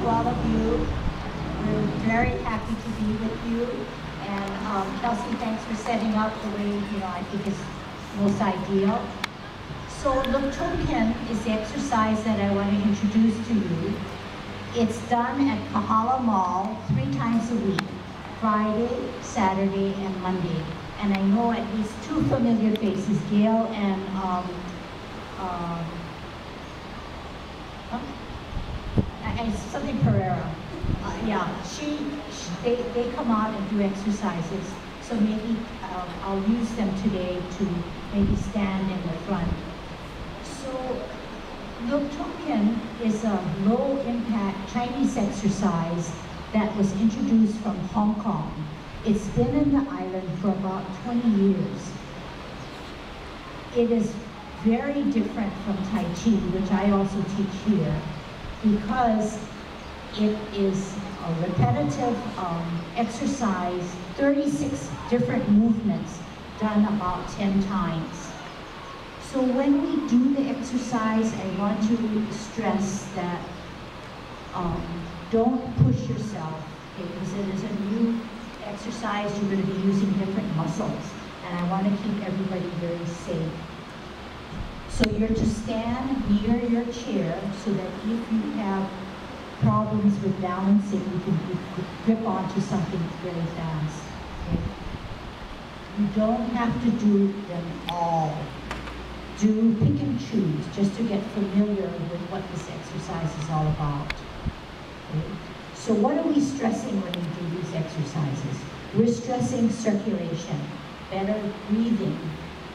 to all of you. We're very happy to be with you. And um, Kelsey, thanks for setting up the way, you know, I think is most ideal. So Luk Tung Kuen is the exercise that I want to introduce to you. It's done at Kahala Mall three times a week, Friday, Saturday, and Monday. And I know at least two familiar faces, Gail and um, um, I- something Pereira. Uh, yeah, she, she, they, they come out and do exercises. So maybe um, I'll use them today to maybe stand in the front. So Luk Tung Kuen is a low-impact Chinese exercise that was introduced from Hong Kong. It's been in the island for about 20 years. It is very different from Tai Chi, which I also teach here, because it is a repetitive um, exercise, 36 different movements done about 10 times. So when we do the exercise, I want to stress that um, don't push yourself, because it is a new exercise, you're going to be using different muscles, and I want to keep everybody very safe. So you're to stand near your chair so that if you have problems with balancing, you can grip onto something very fast. Okay? You don't have to do them all. Do pick and choose just to get familiar with what this exercise is all about. Okay? So what are we stressing when we do these exercises? We're stressing circulation, better breathing,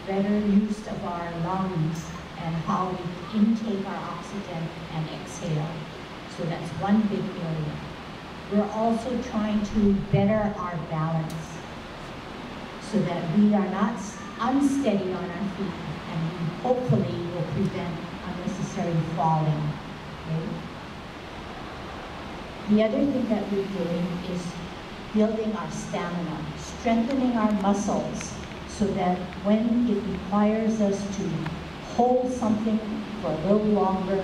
better use of our lungs, and how we intake our oxygen and exhale. So that's one big area. We're also trying to better our balance so that we are not unsteady on our feet and hopefully will prevent unnecessary falling. The other thing that we're doing is building our stamina, strengthening our muscles so that when it requires us to hold something for a little longer,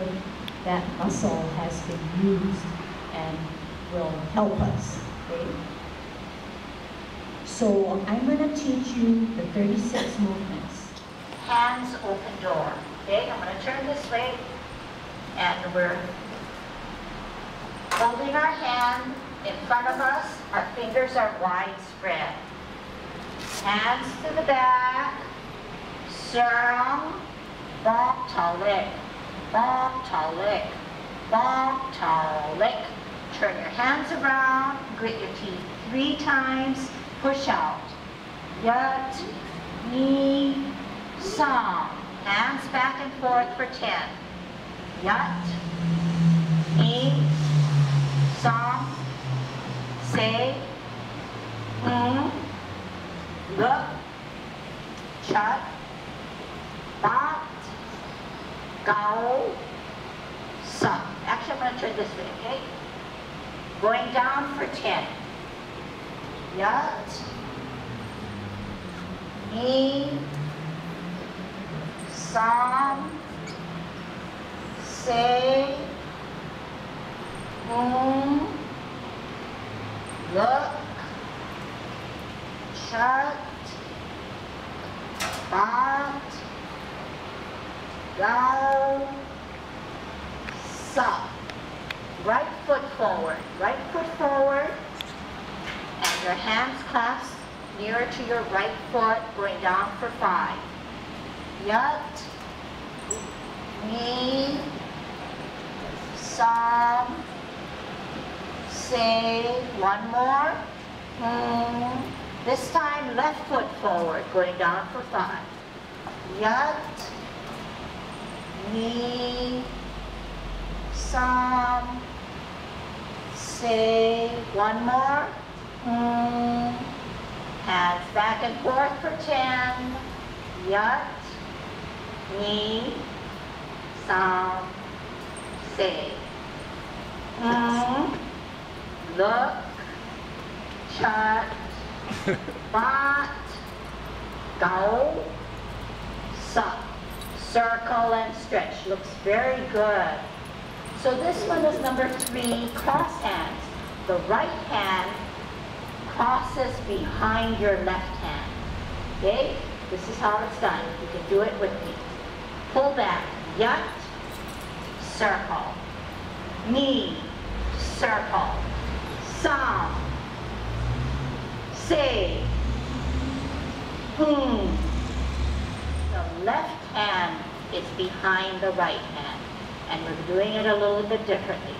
that muscle has been used and will help us. Okay? So I'm going to teach you the 36 movements. Hands open door. Okay, I'm going to turn this way and we're holding our hand in front of us. Our fingers are widespread. Hands to the back. Serong. Bop, tao leg. Bop, tao leg. Bop, tao leg. Turn your hands around. Grit your teeth three times. Push out. Yat, ni, song. Hands back and forth for 10. Yat, ni, song, say, mm, look, chat, bat, go, suck. Actually, I'm going to turn this way, okay? Going down for 10. Yat, ni, song, say, mm, look, shut, bat, go, suck. Right foot forward, right foot forward, and your hands clasped nearer to your right foot, going down for five. Yat, ni, some, say, one more. Hmm. This time, left foot forward, going down for five. Yat, ni, some, say, one more. Hmm. Hands back and forth for 10. Yat, ni, some, say. Hmm. Look, chat, bat, go, suck. Circle and stretch. Looks very good. So this one is number three, cross hands. The right hand crosses behind your left hand. Okay? This is how it's done. You can do it with me. Pull back. Yat, circle. Knee, circle. Sam, say, hmm. The left hand is behind the right hand. And we're doing it a little bit differently.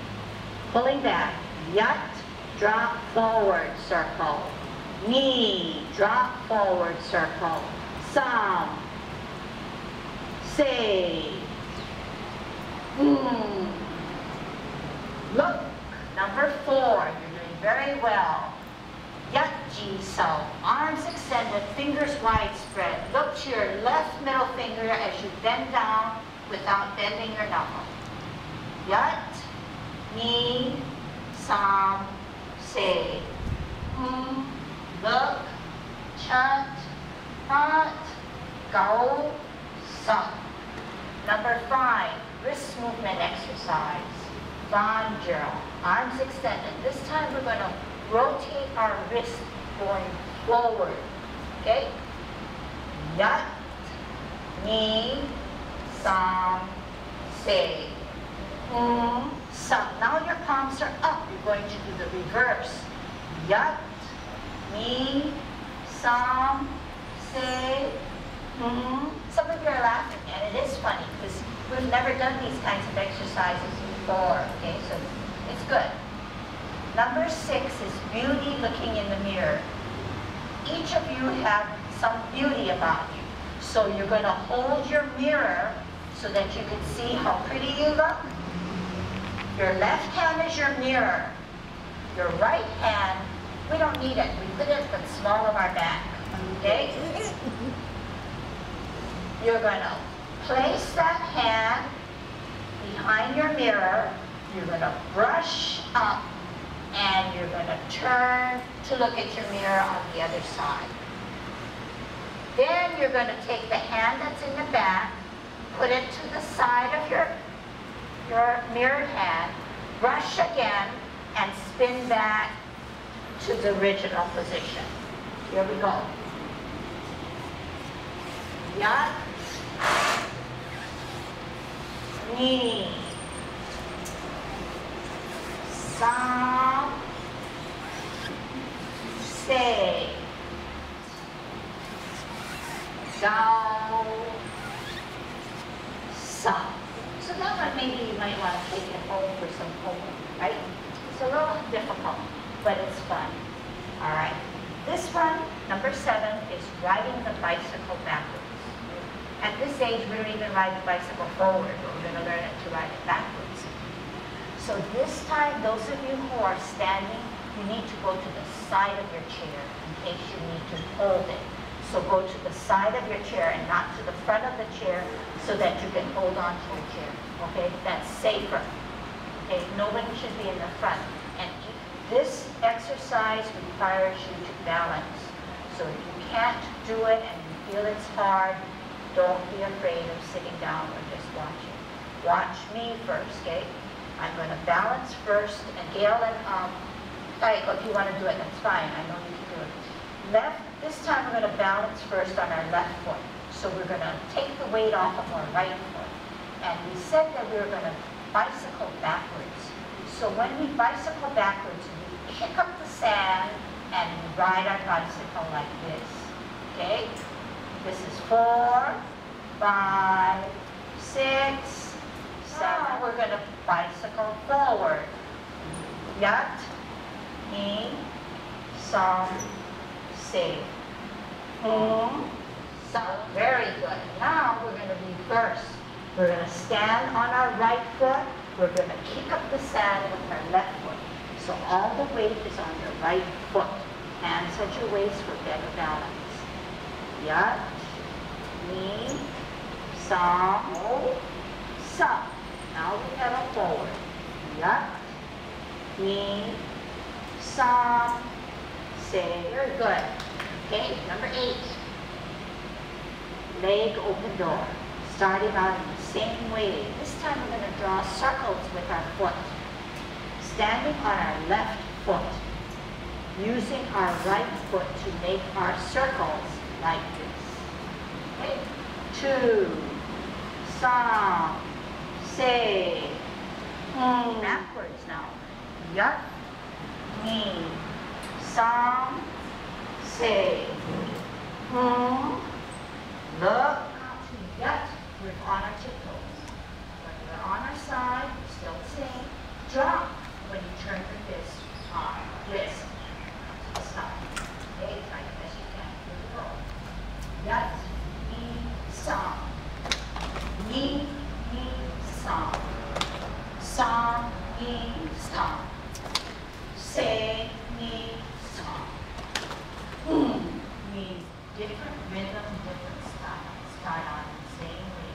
Pulling back. Yat, drop forward, circle. Knee, drop forward, circle. Sam, say, hmm. Look, number four, you're doing very well. Yat-ji so, arms extended, fingers widespread. Look to your left middle finger as you bend down without bending your knuckle. Yat, ni, sam, say. Mm, look, chant, hot, go, suck. Number five, wrist movement exercise. Banjo, arms extended. This time we're going to rotate our wrist going forward. Okay? Yat, ni, sam, say. Mm, sam. Now your palms are up. You're going to do the reverse. Yat, ni, sam, say. Mm. Some of you are laughing, and it is funny because we've never done these kinds of exercises before. Okay, so it's good. Number six is beauty looking in the mirror. Each of you have some beauty about you. So you're going to hold your mirror so that you can see how pretty you look. Your left hand is your mirror. Your right hand, we don't need it. We put it at the small of our back. Okay? You're going to place that hand behind your mirror. You're going to brush up and you're going to turn to look at your mirror on the other side. Then you're going to take the hand that's in the back, put it to the side of your, your mirrored hand, brush again, and spin back to the original position. Here we go. Yat, knee, Sam, say, go, some. So that one maybe you might want to take it home for some homework, right? It's a little difficult, but it's fun. All right. This one, number seven, is riding the bicycle backwards. At this age, we don't even ride the bicycle forward, but we're going to learn it to ride it backwards. So this time, those of you who are standing, you need to go to the side of your chair in case you need to hold it. So go to the side of your chair and not to the front of the chair so that you can hold on to your chair. Okay, that's safer. Okay, nobody should be in the front. And this exercise requires you to balance. So if you can't do it and you feel it's hard, don't be afraid of sitting down or just watching. Watch me first, okay? I'm going to balance first, and Gail and um, if you want to do it, that's fine. I know you can do it. Left, this time we're going to balance first on our left foot. So we're going to take the weight off of our right foot. And we said that we were going to bicycle backwards. So when we bicycle backwards, we kick up the sand and ride our bicycle like this. Okay? This is four, five, six, seven. We're going to bicycle forward. Yat, ni, sam, say. Hmm. So, very good. Now we're going to reverse. We're going to stand on our right foot. We're going to kick up the sand with our left foot. So all the weight is on your right foot. Hands at your waist for better balance. Yat, ni, sam, sa. Now we pedal forward. Yat, ni, sam, say. Very good. Okay, number eight leg open door. starting out in the same way. This time we're going to draw circles with our foot. Standing on our left foot, using our right foot to make our circles like this. Okay? Two, song, say, hmm. backwards now. Yup, me, song, say, hmm. Look, yet we're on our tiptoes. We're on our side, still the same. Drop when you turn your fist on wrist to the side. Okay, try as best you can. Here we go. Yet, me, song. Me, me, song. Song, me, song. Say, me, song. Hmm. Me, different rhythm, different style. Start on the same way.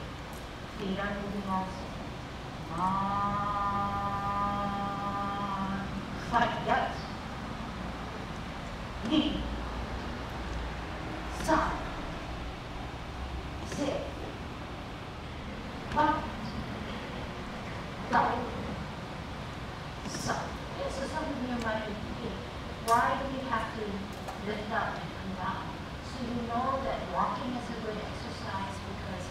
Feet are moving also. On. Like that. Me. Side. Sit. Up. Go. So, this is something you might be thinking, why do we have to lift up and come down? So you know that walking is a good exercise because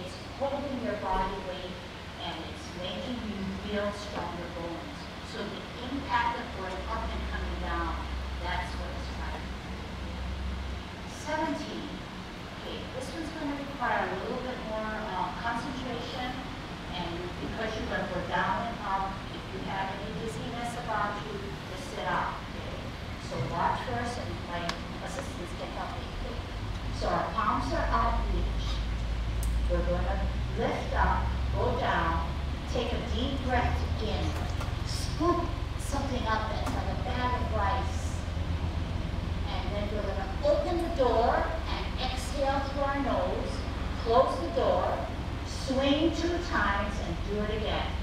it's holding your body weight and it's making you feel stronger bones. So the impact of going up and coming down, that's what it's like. 17. Okay, this one's going to require a little bit more uh, concentration and because you're going to go down and up, if you have any dizziness about you, just sit up. Okay? So watch first and my assistants can help me. So our palms are out reach. We're going to lift up, go down, take a deep breath in, scoop something up that's like a bag of rice. And then we're going to open the door and exhale through our nose, close the door, swing two times and do it again.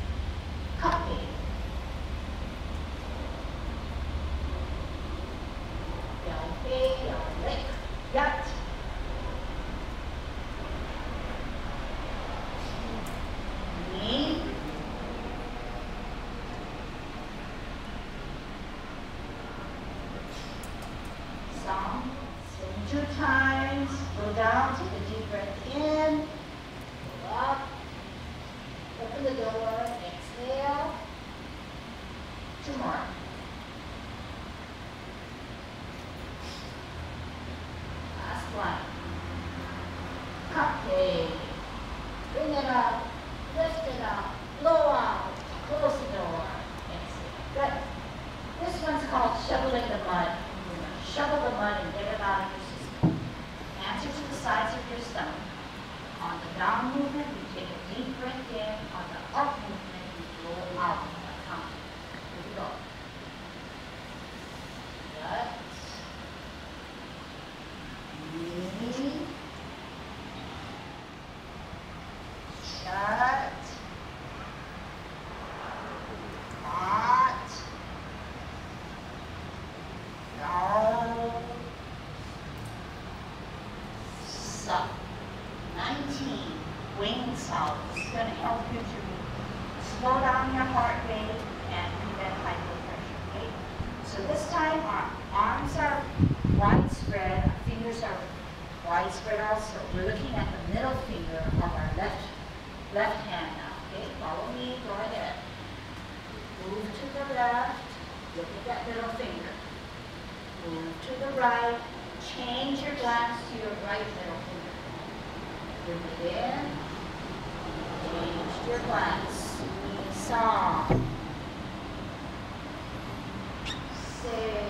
Widespread also. We're looking at the middle finger of our left left hand now. Okay, follow me, go ahead. Move to the left, look at that middle finger. Move to the right, change your glance to your right middle finger. Bring it in, change your glance. Saw. Say.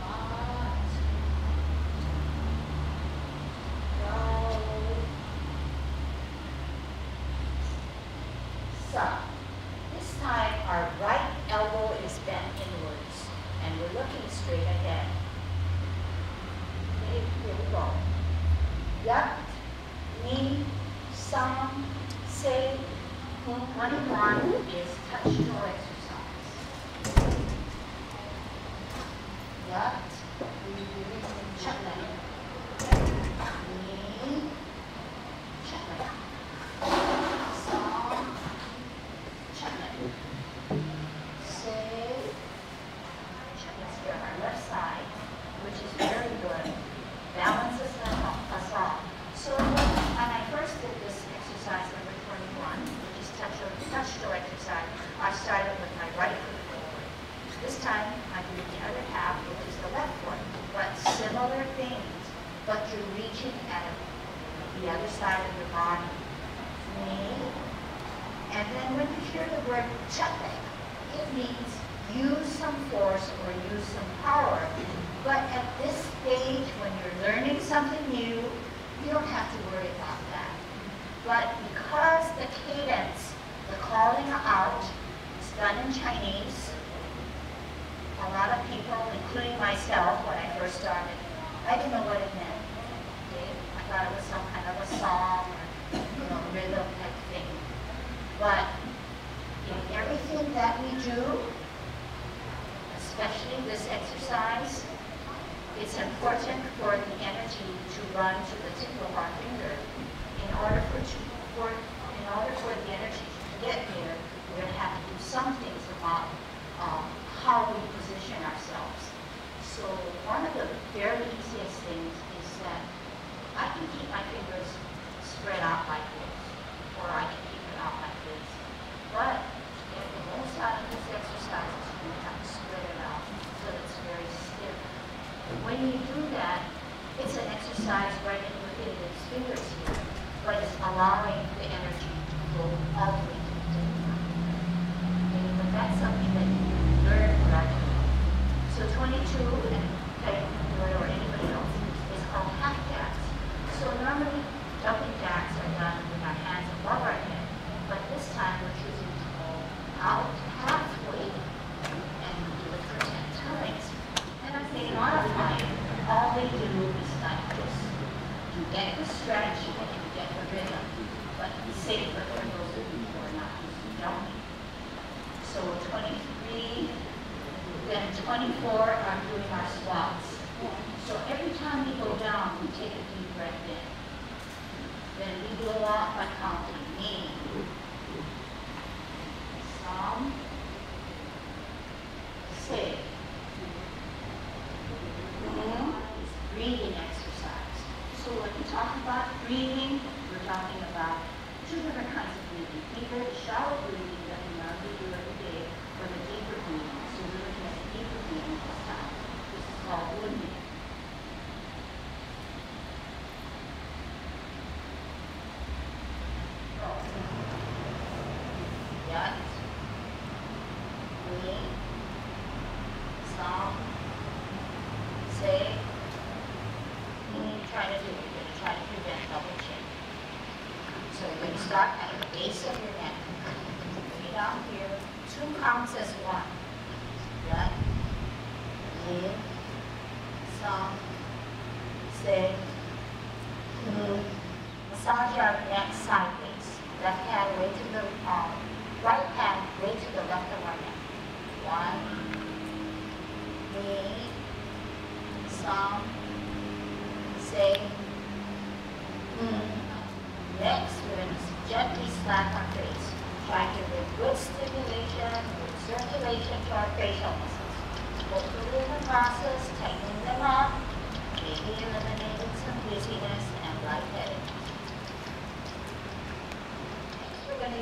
Hot. Go. So, this time our right elbow is bent inwards and we're looking straight ahead. Okay, here we go. Yep, knee, some, say, hmm, 21 is touch toe the other side of your body. And then when you hear the word chate, it means use some force or use some power. But at this stage, when you're learning something new, you don't have to worry about that. But because the cadence, the calling out, is done in Chinese, a lot of people, including myself, when I first started, I didn't know what it meant. I thought it was some kind of a song or you know, rhythm type thing. But in everything that we do, especially this exercise, it's important for the energy to run to the tip of our finger. In order for, to, for in order for the energy to get there, we're going to have to do some things about um, how we position ourselves. So one of the very easiest things can keep my fingers spread out like this, or I can keep it out like this. But if the most out of this exercise is you have to spread it out so that it's very stiff. When you do that, it's an exercise right in within these fingers here, but it's allowing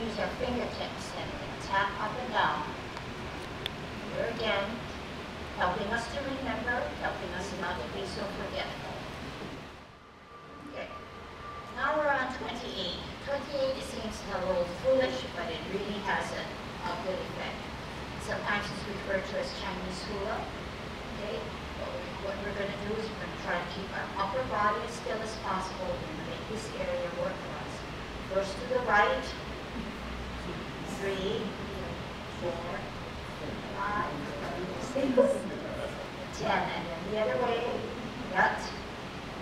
use our fingertips and tap up and down. Here again, helping us to remember, helping us not to be so forgetful. Okay. Now we're on 28. 28 seems a little foolish, but it really has a, a good effect. Sometimes it's referred to as Chinese hula. Okay? What we- What we're going to do is we're going to try to keep our upper body as still as possible. To make this area work for us. First to the right. Three, four, five, six, ten. And then the other way. Gut,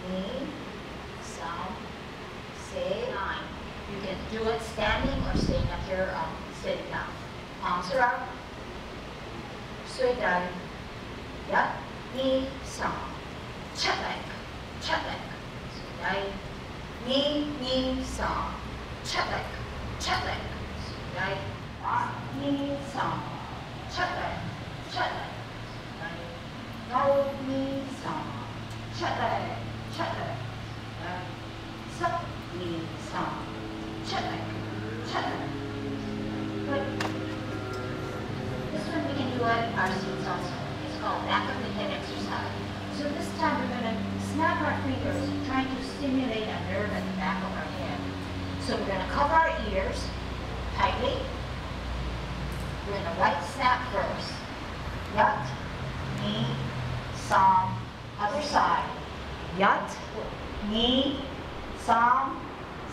knee, some, say nine. You can do it standing or staying up here, um, sitting down. Arms are up. Straight down. Yep. Knee, some. Check back. Check back. Straight down. Knee, knee, some. Check back. Check back. Check back. Straight down. No, knee, some. Check back. Check back. Straight down. Sup, knee, some. Check back. Check back. Good. This one we can do at our seats also. It's called back of the head exercise. So this time we're going to snap our fingers, trying to stimulate a nerve at the back of our head. So we're gonna cover our ears tightly. We're gonna right snap first. Yat, knee, som, other side. Yat, knee, som,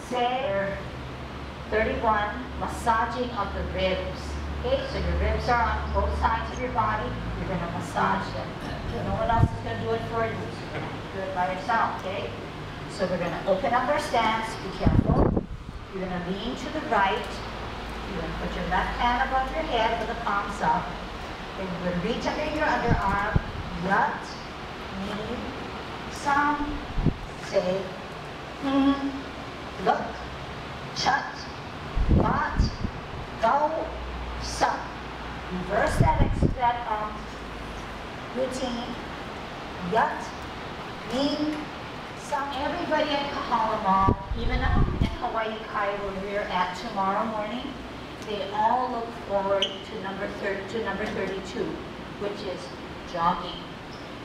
se, 31, massaging of the ribs. Okay, so your ribs are on both sides of your body. You're gonna massage them. No one else is gonna do it for you. Do it by yourself, okay? So we're gonna open up our stance. Be careful. You're gonna lean to the right. You're put your left hand above your head with the palms up. Then you're gonna reach under your underarm. Yat, knee, some, say, hmm, look, chat, mat, go, suck. Reverse that, that um, routine. Yat, knee, some. Everybody at Kahala Mall, even um, in Hawaii Kai where we're at tomorrow morning, they all look forward to number to number 32, which is jogging.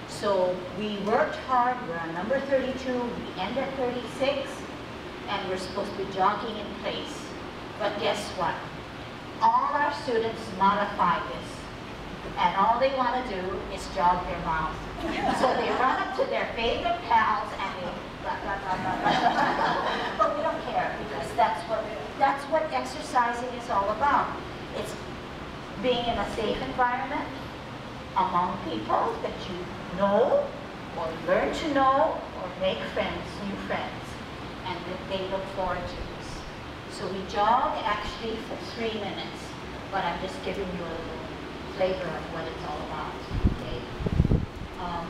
So we worked hard, we're on number 32, we end at 36, and we're supposed to be jogging in place. But guess what? All our students modify this, and all they want to do is jog their mouth. So they run up to their favorite pals and they blah, blah, blah, blah, blah. But we don't care, because that's what, that's what exercising is all about. It's being in a safe environment, among people that you know or learn to know or make friends, new friends, and that they look forward to this. So we jog actually for three minutes, but I'm just giving you a little flavor of what it's all about, okay? Um,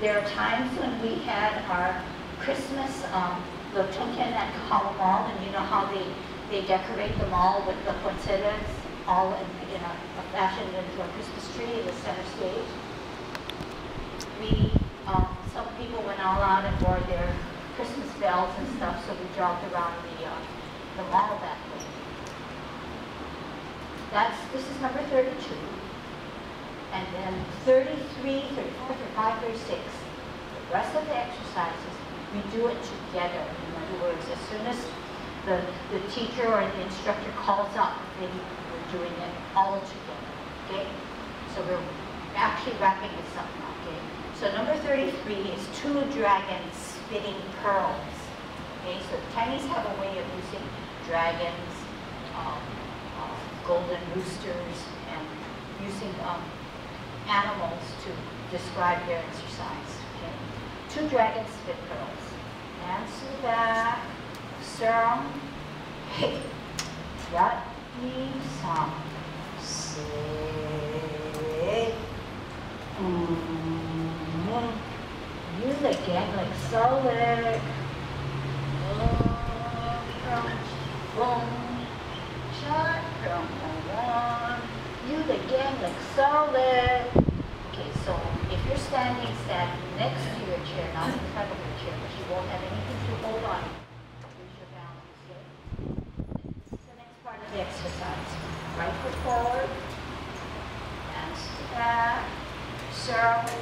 there are times when we had our Christmas, um, the Tunken at Kahala Mall, and you know how they, they decorate the mall with the poinsettias, all in, in a, a fashion into a Christmas tree in the center stage. We, um, some people went all out and wore their Christmas bells and stuff, so we jogged around the, uh, the mall that way. That's, this is number 32. And then 33, 34, 35, 36. The rest of the exercises, we do it together. In other words, as soon as the, the teacher or the instructor calls up, then we're doing it all together, okay? So we're actually wrapping this up okay? So number 33 is two dragons spitting pearls. Okay, so Chinese have a way of using dragons, um, uh, golden roosters, and using um, animals to describe their exercise. Okay? Two dragons spit pearls. Hands to serum, hey, that means some. Say, mm, use again like solid. Boom, shot, from one. Use like solid. Okay, so if you're standing, stand next to your chair, not in front of your chair, but you won't have anything to hold on. Use your balance, okay? This is the next part of the exercise. Right foot forward, hands to the back, circle,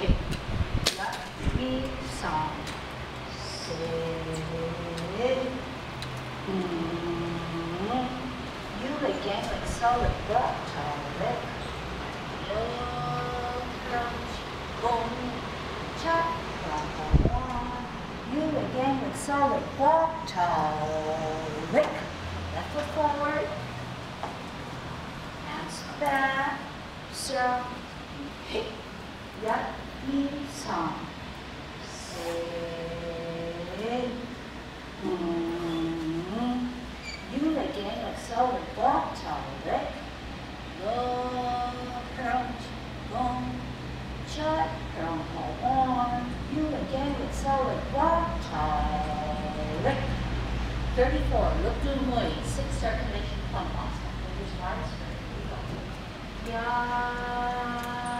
hip, left knee, song. Mm. You again like solid tall leg. You again with solid leg. Left foot forward. Hands back, circle, Mm. You again solid walk, tall leg. Low boom, shut, from on. You again with solid walk, tall leg. 34, look to Mui, six circulation pump awesome. Fingers wide go. Ya,